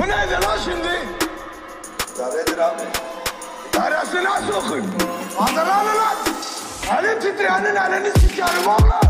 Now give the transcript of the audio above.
Bu neydi lan şimdi? İdaredir abi. Darası nasıl okuyayım? Hazırlanın lan. Elim titreyenin elini sikerim oğlum.